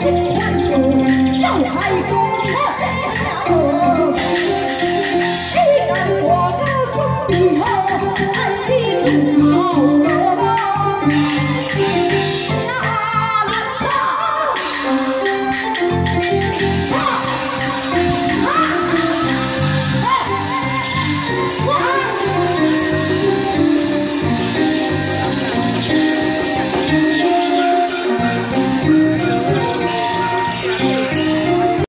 Música